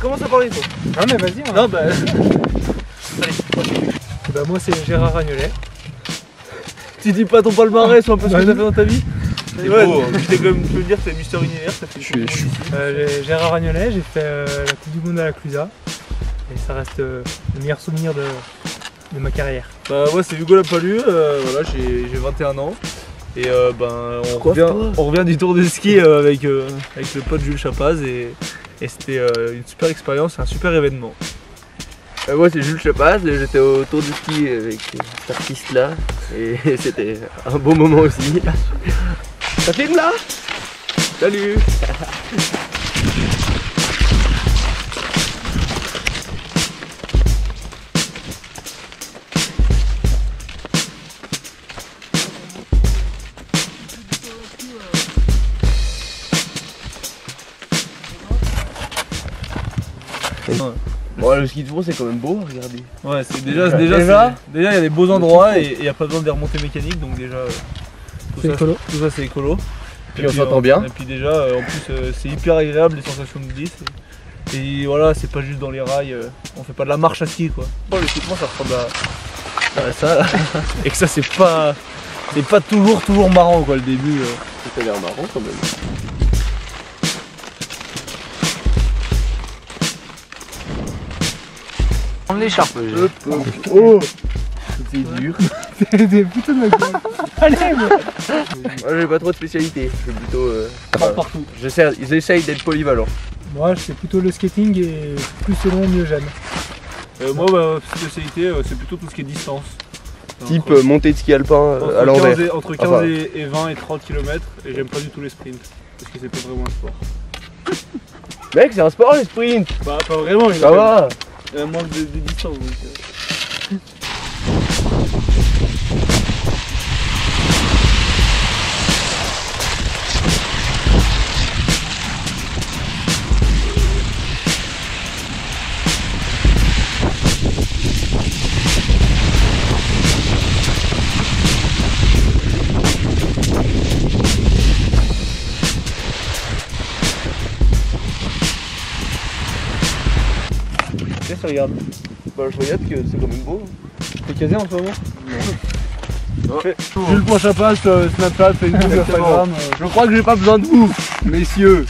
commence à parler toi. Non mais vas-y. hein. Non bah. Bah, moi c'est Gérard Ragnolet. Tu dis pas ton palmarès ou un peu ce que Ouais. t'as fait dans ta vie C'est Ouais, beau, hein. quand même, tu peux dire, t'es Mister Univers, t'as fait Je suis- je suis- Euh, Gérard Ragnolet, j'ai fait euh, la Coupe du Monde à la Clusa. Et ça reste euh, le meilleur souvenir de, de ma carrière. Bah moi c'est Hugo Lapalu, euh, voilà j'ai j'ai 21 ans et euh, ben on revient, on revient du tour de ski euh, avec, euh, avec le pote Jules Chapaz et, et c'était euh, une super expérience, un super événement. Euh, moi c'est Jules Chapaz, j'étais au tour du ski avec cet artiste là et c'était un beau moment aussi. Ça filme là? Salut Bon le ski de fond c'est quand même beau, regardez. Ouais c'est déjà déjà Déjà c'est- déjà il y a des beaux endroits et il n'y a pas besoin des remontées mécaniques donc déjà euh, tout C'est ça, écolo. tout ça c'est écolo. Puis Et on s'entend euh, bien. Et puis déjà euh, en plus euh, c'est hyper agréable les sensations de glisse. Et, et voilà c'est pas juste dans les rails, on fait pas de la marche à ski quoi. Bon, le ski de fond ça ressemble à, à ça là. et que ça c'est pas c'est pas toujours toujours marrant quoi le début. Ça a l'air marrant quand même. On l'écharpe. Oh C'est dur. Des putains de. Allez. Moi j'ai pas trop de spécialité. Je suis plutôt. euh, voilà. partout. Essayent d'être polyvalents. Moi c'est plutôt le skating et plus c'est long mieux j'aime. Euh, moi ma spécialité euh, c'est plutôt tout ce qui est distance. Type Entre- euh, montée de ski alpin euh, Entre à l'envers. 15 et- Entre 15 Enfin. et, et 20 et 30 km et j'aime pas du tout les sprints parce que c'est pas vraiment un sport. Mec, c'est un sport les sprints Bah pas vraiment, Ça va un manque de, de donc. tu regardes Bah je regarde que c'est quand même beau. T'es casé en ce moment Non. Fais- Jules Poinchapin sur Snapchat, Facebook, Exactement. Instagram. euh, Je crois que j'ai pas besoin de vous, messieurs.